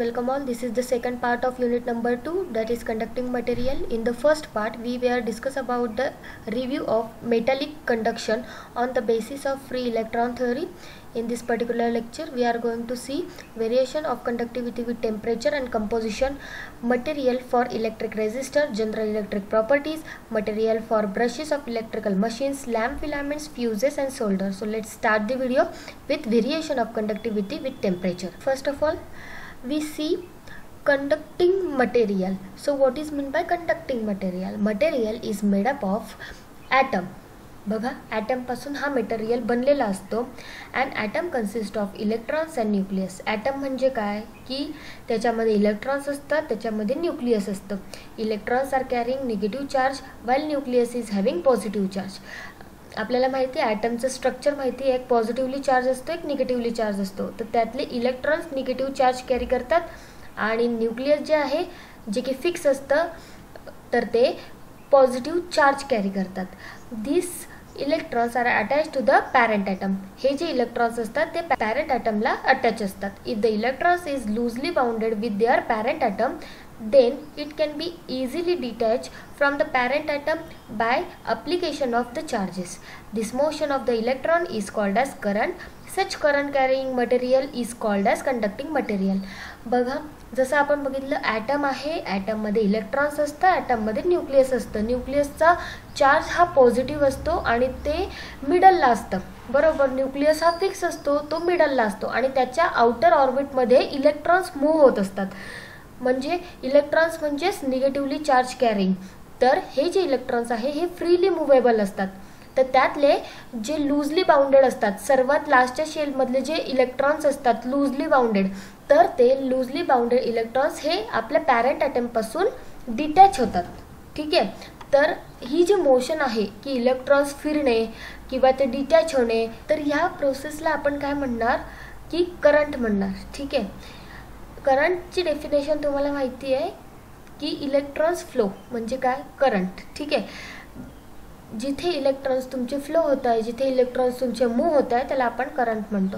welcome all. This is the second part of unit number 2 that is conducting material. In the first part we were discuss about the review of metallic conduction on the basis of free electron theory. In this particular lecture we are going to see variation of conductivity with temperature and composition, material for electric resistor, general electric properties, material for brushes of electrical machines, lamp filaments, fuses and solder. So let's start the video with variation of conductivity with temperature. First of all we see conducting material. So what is meant by conducting material? Material is made up of atom. बघा ॲटमपासून हा material बनलेला असतो and atom consist of electrons and nucleus atom म्हणजे काय की त्याच्यामध्ये electrons असतात त्याच्यामध्ये न्यूक्लियस असतं electrons are carrying negative charge while nucleus is having positive charge आपल्याला माहिती आहे ॲटमचं स्ट्रक्चर माहिती आहे एक पॉझिटिव्हली चार्ज असतो एक निगेटिव्हली चार्ज असतो. तर त्यातले इलेक्ट्रॉन्स निगेटिव्ह चार्ज कॅरी करतात आणि न्यूक्लियस जे आहे जे की फिक्स असतं तर ते पॉझिटिव्ह चार्ज कॅरी करतात. This electrons are attach to the parent atom हे जे इलेक्ट्रॉन्स असतात ते पॅरेंट ॲटमला अटॅच असतात. If the electrons is loosely bounded with their parent atom then it can be easily detach from the parent atom by application of the charges. This motion of the electron is called as current. Such current carrying material is called as conducting material. बघा जसं आपण बघितलं item आहे ॲटममध्ये electrons असतं ॲटममध्ये nucleus असतं न्यूक्लियसचा charge हा positive असतो आणि ते मिडलला असतं बरोबर न्यूक्लियस हा फिक्स असतो तो मिडलला असतो आणि त्याच्या आउटर ऑर्बिटमध्ये इलेक्ट्रॉन्स मूव्ह होत असतात म्हणजे इलेक्ट्रॉन्स म्हणजेच निगेटिव्हली चार्ज कॅरिंग तर हे जे इलेक्ट्रॉन्स आहे हे फ्रीली मुव्हेबल असतात. तर त्यातले जे लूजली बाउंडेड असतात सर्वात लास्टच्या शेलमधले जे इलेक्ट्रॉन्स असतात लूजली बाउंडेड तर ते लूजली बाउंडेड इलेक्ट्रॉन्स हे आपल्या पॅरेंट ॲटमपासून डिटॅच होतात. ठीक आहे? तर ही जी मोशन आहे की इलेक्ट्रॉन्स फिरणे किंवा ते डिटॅच होणे तर ह्या प्रोसेसला आपण काय म्हणणार? की करंट म्हणणार. ठीक आहे? करंटची डेफिनेशन तुम्हाला माहिती आहे की इलेक्ट्रॉन्स फ्लो म्हणजे काय? करंट ठीक आहे? जिथे इलेक्ट्रॉन्स तुमचे फ्लो होत आहे जिथे इलेक्ट्रॉन्स तुमचे मूव्ह होत आहे त्याला आपण करंट म्हणतो.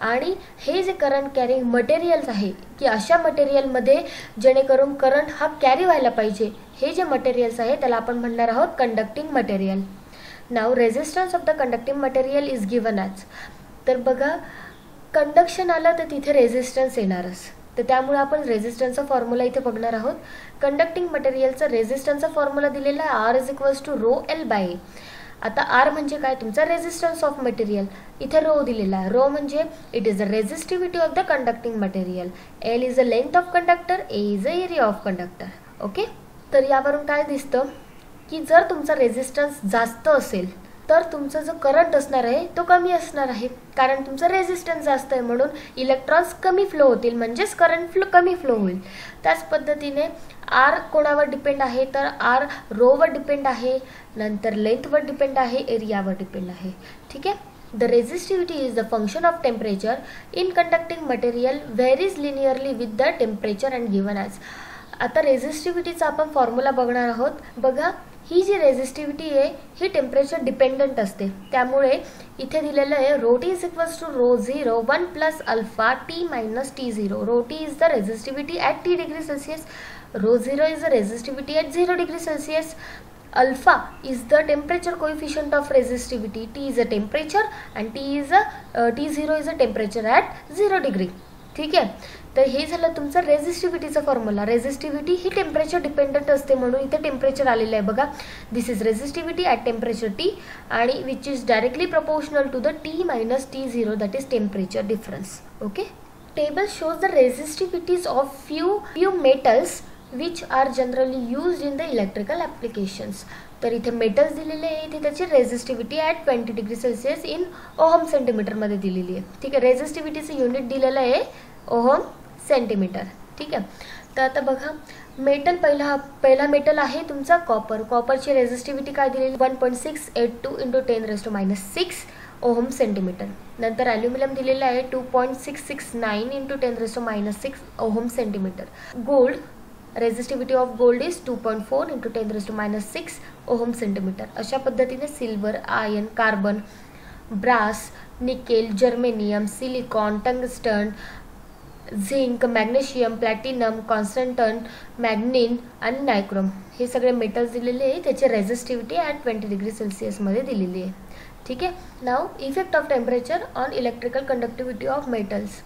आणि हे जे करंट कॅरिंग मटेरियल्स आहे की अशा मटेरियलमध्ये जेणेकरून करंट हा कॅरी व्हायला पाहिजे हे जे मटेरियल्स आहे त्याला आपण म्हणणार आहोत conducting material now resistance of the conducting material is given as तर बघा कंडक्शन आलं तर तिथे रेझिस्टन्स येणारच. तर त्यामुळे आपण रेझिस्टन्सचा फॉर्म्युला इथे बघणार आहोत. कंडक्टिंग मटेरियलचा रेझिस्टन्सचा फॉर्म्युला दिलेला आहे. R is equals to rho L by A आता आर म्हणजे काय? तुमचा रेझिस्टन्स ऑफ मटेरियल इथे रो दिलेला आहे. रो म्हणजे it is the resistivity of the conducting material L is a length of conductor A is a area of conductor okay तर यावरून काय दिसतं? की जर तुमचा रेझिस्टन्स जास्त असेल तर तुमचा जो करंट असणार आहे तो कमी असणार आहे. कारण तुमचं रेझिस्टन्स जास्त आहे म्हणून इलेक्ट्रॉन्स कमी फ्लो होतील. म्हणजेच करंट फ्लो कमी फ्लो होईल. त्याच पद्धतीने आर कोणावर डिपेंड आहे? तर आर रोवर डिपेंड आहे. नंतर लेंथवर डिपेंड आहे. एरियावर डिपेंड आहे. ठीक आहे? The resistivity is the function of temperature in conducting material varies linearly with the temperature and given as आता रेझिस्टिव्हिटीचा आपण फॉर्म्युला बघणार आहोत. बघा ही जी रेझिस्टिव्हिटी आहे ही टेम्परेचर डिपेंडंट असते. त्यामुळे इथे दिलेलं आहे rho T is equals to rho zero one plus alpha T minus T zero rho T is the resistivity at T degree Celsius rho zero is the resistivity at zero degree Celsius alpha is the temperature coefficient of resistivity T is a temperature and T is a T zero is a temperature at zero degree ठीक आहे? तर हे झालं तुमचं रेझिस्टिव्हिटीचा formula resistivity ही temperature dependent असते म्हणून इथे टेम्परेचर आलेलं आहे बघा. This is resistivity at temperature T आणि which is directly proportional to the T minus T zero that is temperature difference okay table shows the resistivities of few few metals which are generally use in the electrical applications तर इथे metals दिलेले आहे इथे त्याची resistivity at twenty degree Celsius in ohm सेंटीमीटरमध्ये दिलेली आहे. ठीक आहे? रेझिस्टिव्हिटीचं युनिट दिलेलं आहे ओहम सेंटीमीटर. ठीक आहे? तर आता बघा मेटल पहिला पहिला मेटल आहे तुमचा कॉपर कॉपरची रेझिस्टिव्हिटी काय दिलेली? One point six eight two into ten raise to minus six ohm centimetre नंतर ॲल्युमिनियम दिलेलं आहे two point six six nine into ten raise to minus six ohm centimetre gold resistivity of gold is two point four into ten raise to minus six ohm centimetre अशा पद्धतीने silver iron carbon brass nickel germanium silicon tungsten zinc magnesium platinum constantan manganin आणि nichrome. हे सगळे metals दिलेले आहे. त्याची resistivity at twenty degree सेल्सिअसमध्ये दिलेली आहे. ठीक आहे? Now effect of temperature on electrical conductivity of metals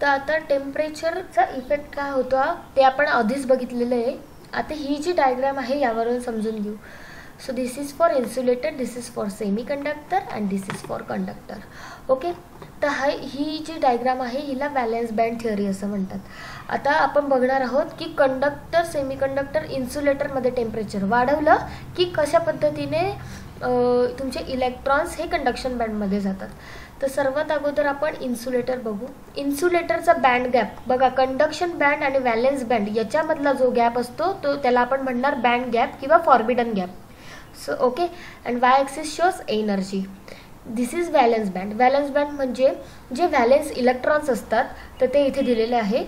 तर आता टेम्परेचरचा इफेक्ट काय होतो? ते आपण आधीच बघितलेलं आहे. आता ही जी डायग्राम आहे यावरून समजून घेऊ. So this is for insulator this is for semi conductor and is for for conductor okay तर हा ही जी डायग्राम आहे हिला बॅलन्स बँड थिअरी असं म्हणतात. आता आपण बघणार आहोत की कंडक्टर सेमी कंडक्टर इन्सुलेटरमध्ये टेम्परेचर वाढवलं की कशा पद्धतीने तुमचे इलेक्ट्रॉन्स हे कंडक्शन बँडमध्ये जातात. तर सर्वात अगोदर आपण इन्सुलेटर बघू. इन्सुलेटरचा बँड गॅप बघा कंडक्शन बँड आणि व्हॅलेन्स बँड याच्यामधला जो गॅप असतो तो त्याला आपण म्हणणार बँड गॅप किंवा forbidden gap so okay and Y axis shows energy this is valence band valence band म्हणजे जे व्हॅलेन्स इलेक्ट्रॉन्स असतात तर ते इथे दिलेले आहे.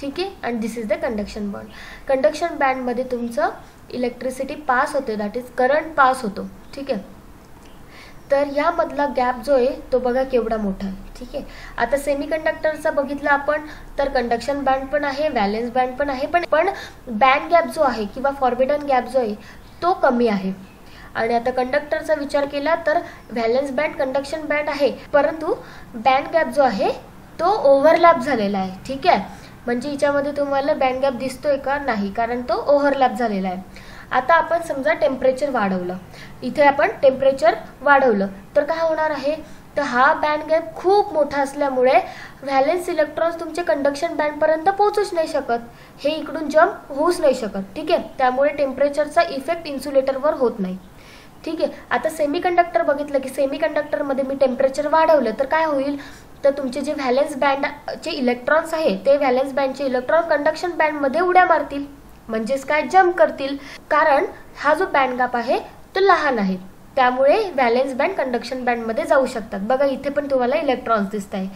ठीक? आहे and this is the conduction band conduction बँडमध्ये तुमचं इलेक्ट्रिसिटी पास होते दॅट इज करंट पास होतो. ठीक? आहे तर यामधला गॅप जो आहे तो बघा केवढा मोठा आहे. ठीक? आहे आता सेमी कंडक्टरचा बघितला आपण तर कंडक्शन बँड पण आहे व्हॅलेन्स बँड पण आहे. पण पण बँड गॅप जो आहे किंवा फॉर्बिडन गॅप जो आहे तो कमी आहे. आणि आता कंडक्टरचा विचार केला तर व्हॅलन्स बँड कंडक्शन बँड आहे. परंतु बँड गॅप जो आहे तो ओव्हरलॅप झालेला आहे. ठीक आहे? म्हणजे हिच्यामध्ये तुम्हाला बँड गॅप दिसतोय का नाही? कारण तो ओव्हरलॅप झालेला आहे. आता आपण समजा टेम्परेचर वाढवलं. इथे आपण टेम्परेचर वाढवलं. तर काय होणार आहे? तर हा बँड गॅप खूप मोठा असल्यामुळे व्हॅलेन्स इलेक्ट्रॉन्स तुमचे कंडक्शन बँडपर्यंत पोहोचूच नाही शकत. हे इकडून जम्प होऊच नाही शकत. ठीक आहे? त्यामुळे टेम्परेचरचा इफेक्ट इन्सुलेटरवर होत नाही. ठीक आहे. आता सेमी कंडक्टर बघितलं की सेमी कंडक्टरमध्ये मी टेम्परेचर वाढवलं तर काय होईल? तर तुमचे जे व्हॅलेन्स बँडचे इलेक्ट्रॉन्स आहे ते व्हॅलेन्स बँडचे इलेक्ट्रॉन कंडक्शन बँडमध्ये उड्या मारतील. म्हणजेच काय? जम्प करतील. कारण हा जो बँड गॅप आहे तो लहान आहे. त्यामुळे व्हॅलेन्स बँड कंडक्शन बँडमध्ये जाऊ शकतात. बघा इथे पण तुम्हाला इलेक्ट्रॉन्स दिसत आहे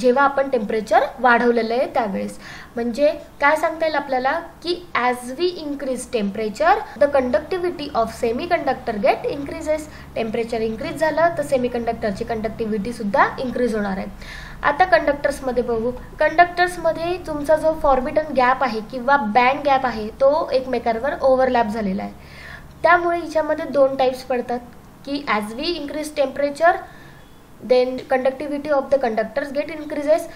जेव्हा आपण टेम्परेचर वाढवलेलं आहे त्यावेळेस. म्हणजे काय सांगता येईल आपल्याला? की as we increase temperature the conductivity of semi conductor get increases temperature increase झालं तर सेमी कंडक्टरची कंडक्टिव्हिटी सुद्धा इन्क्रीज होणार आहे. आता कंडक्टर्समध्ये बघू. कंडक्टर्समध्ये तुमचा जो फॉर्बिटन गॅप आहे किंवा बँड गॅप आहे तो एकमेकांवर ओव्हरलॅप झालेला आहे. त्यामुळे हिच्यामध्ये दोन टाईप्स पडतात. की as we increase temperature then conductivity of the conductors get increases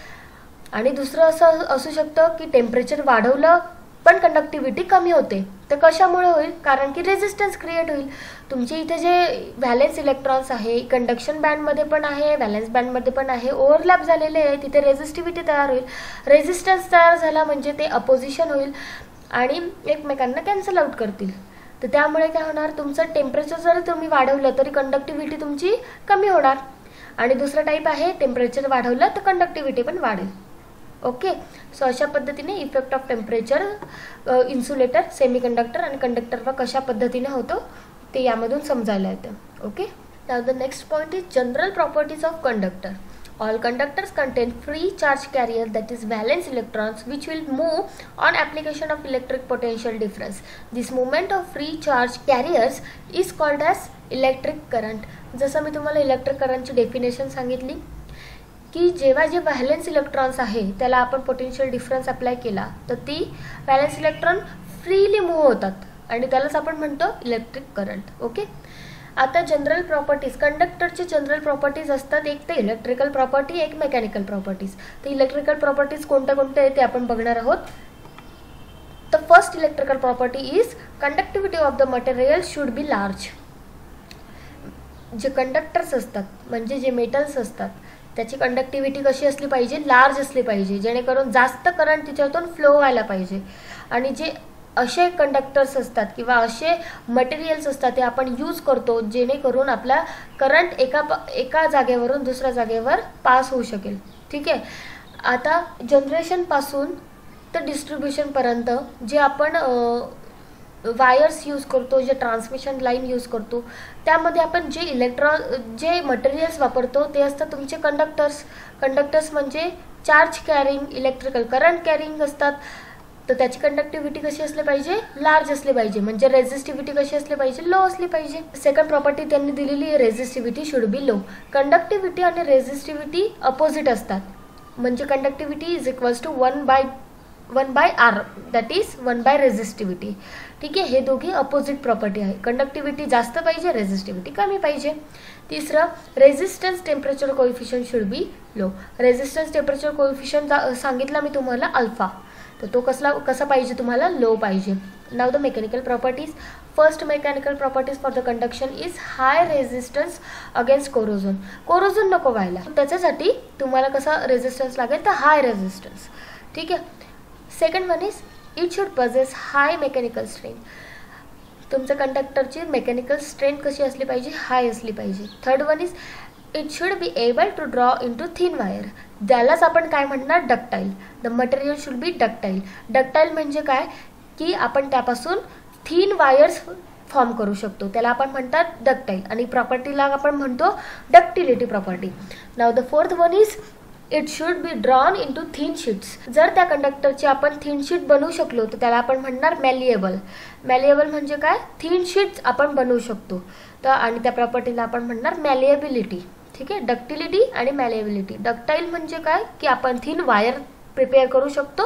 आणि दुसरं असं असू शकतं की टेम्परेचर वाढवलं पण कंडक्टिव्हिटी कमी होते. तर कशामुळे होईल? कारण की रेझिस्टन्स क्रिएट होईल. तुमचे इथे जे व्हॅलेन्स इलेक्ट्रॉन्स आहे कंडक्शन बँडमध्ये पण आहे व्हॅलेन्स बँडमध्ये पण आहे ओव्हरलॅप झालेले आहे तिथे रेझिस्टिव्हिटी तयार होईल. रेझिस्टन्स तयार झाला म्हणजे ते अपोजिशन होईल आणि एकमेकांना कॅन्सल आउट करतील. तर त्यामुळे काय होणार? तुमचं टेम्परेचर जर तुम्ही वाढवलं तरी कंडक्टिव्हिटी तुमची कमी होणार. आणि दुसरं टाईप आहे टेम्परेचर वाढवलं तर कंडक्टिव्हिटी पण वाढेल. ओके सो अशा पद्धतीने effect of temperature insulator semi conductor आणि कंडक्टरवर कशा पद्धतीने होतो ते यामधून समजायला येतं. Okay the next point is general properties of conductor All conductors contain free charge carrier that is valence electrons which will move on application of electric potential difference. This movement of free charge carriers is called as electric current. जसं मी तुम्हाला electric करंटची definition सांगितली की जेव्हा जे valence electrons आहे त्याला आपण पोटेन्शियल डिफरन्स अप्लाय केला तर ती व्हॅलेन्स इलेक्ट्रॉन फ्रीली मूव्ह होतात आणि त्यालाच आपण म्हणतो इलेक्ट्रिक करंट ओके आता जनरल प्रॉपर्टीज कंडक्टरचे जनरल प्रॉपर्टीज असतात एक तर इलेक्ट्रिकल प्रॉपर्टी एक मेकॅनिकल प्रॉपर्टीज तर इलेक्ट्रिकल प्रॉपर्टीज कोणत्या कोणत्या आहे ते आपण बघणार आहोत. तर first electrical property is conductivity of the material should be large जे कंडक्टर्स असतात म्हणजे जे मेटल्स असतात त्याची कंडक्टिव्हिटी कशी असली पाहिजे? लार्ज असली पाहिजे जेणेकरून जास्त करंट तिच्यातून फ्लो व्हायला पाहिजे. आणि जे असे कंडक्टर्स असतात किंवा असे मटेरियल्स असतात ते आपण यूज करतो जेणेकरून आपला करंट एका एका जागेवरून दुसऱ्या जागेवर पास होऊ शकेल. ठीक आहे? आता जनरेशनपासून तर डिस्ट्रीब्युशनपर्यंत जे आपण वायर्स यूज करतो जे ट्रान्समिशन लाईन यूज करतो त्यामध्ये आपण जे इलेक्ट्रॉ जे मटेरियल्स वापरतो ते असतात तुमचे कंडक्टर्स कंडक्टर्स म्हणजे charge carrying electrical current carrying असतात. तर त्याची कंडक्टिव्हिटी कशी असली पाहिजे? लार्ज असली पाहिजे. म्हणजे रेझिस्टिव्हिटी कशी असली पाहिजे? लो असली पाहिजे. सेकंड प्रॉपर्टी त्यांनी दिलेली resistivity should be low conductivity आणि रेझिस्टिव्हिटी अपोजिट असतात. म्हणजे conductivity is equals to one by one by R that is one by resistivity ठीक आहे? हे दोघी अपोजिट प्रॉपर्टी आहे. कंडक्टिव्हिटी जास्त पाहिजे रेझिस्टिव्हिटी कमी पाहिजे. तिसरं resistance temperature coefficient should be low resistance temperature coefficient सांगितला मी तुम्हाला अल्फा तर तो कसला कसा पाहिजे तुम्हाला? लो पाहिजे. Now the mechanical properties first mechanical properties for the conduction is high resistance against corrosion corrosion नको व्हायला. त्याच्यासाठी तुम्हाला कसा रेझिस्टन्स लागेल? तर हाय रेझिस्टन्स ठीक आहे? Second one is it should possess high mechanical strength तुमच्या कंडक्टरची मेकॅनिकल स्ट्रेंथ कशी असली पाहिजे? हाय असली पाहिजे. Third one is it should be able to draw into thin wire त्यालाच आपण काय म्हणणार? Ductile the material should be ductile ductile म्हणजे काय? की आपण त्यापासून थिन वायर्स फॉर्म करू शकतो. त्याला आपण म्हणतात डक्टाईल आणि प्रॉपर्टीला आपण म्हणतो ductility property now the fourth one is it should be drawn into thin sheets जर त्या कंडक्टरची आपण थिन शीट बनवू शकलो तर त्याला आपण म्हणणार मॅलिएबल मॅलिएबल म्हणजे काय? थिन शीट्स आपण बनवू शकतो. तर आणि त्या प्रॉपर्टीला आपण म्हणणार मॅलिएबिलिटी ठीक आहे? डक्टिलिटी आणि मॅलिएबिलिटी डक्टाईल म्हणजे काय? की आपण थिन वायर प्रिपेअर करू शकतो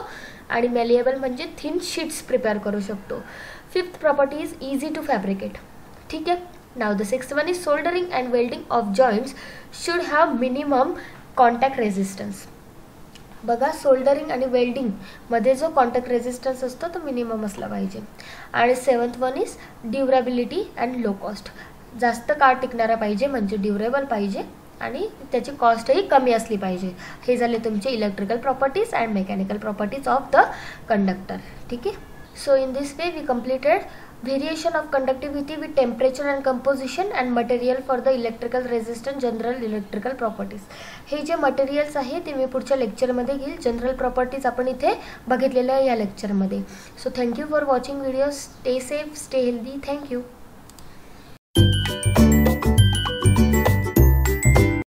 आणि मॅलिएबल म्हणजे थिन शीट्स प्रिपेअर करू शकतो. Fifth property is easy to fabricate ठीक आहे? Now the six one is soldering and welding of joints should have minimum contact resistance बघा सोल्डरिंग आणि वेल्डिंगमध्ये जो कॉन्टॅक्ट रेझिस्टन्स असतो तो मिनिमम असला पाहिजे. आणि seventh one is durability and low cost जास्त काळ टिकणारा पाहिजे म्हणजे ड्युरेबल पाहिजे. आणि त्याची कॉस्टही कमी असली पाहिजे. हे झाले तुमचे electrical properties and mechanical properties of the conductor ठीक आहे? So in this way we completed variation of conductivity with temperature and composition and material for the electrical resistant general electrical properties हे जे मटेरियल्स आहे ते मी पुढच्या लेक्चरमध्ये घेईल. General properties आपण इथे बघितलेल्या आहे या लेक्चरमध्ये so thank you for watching video stay safe stay healthy thank you